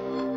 了。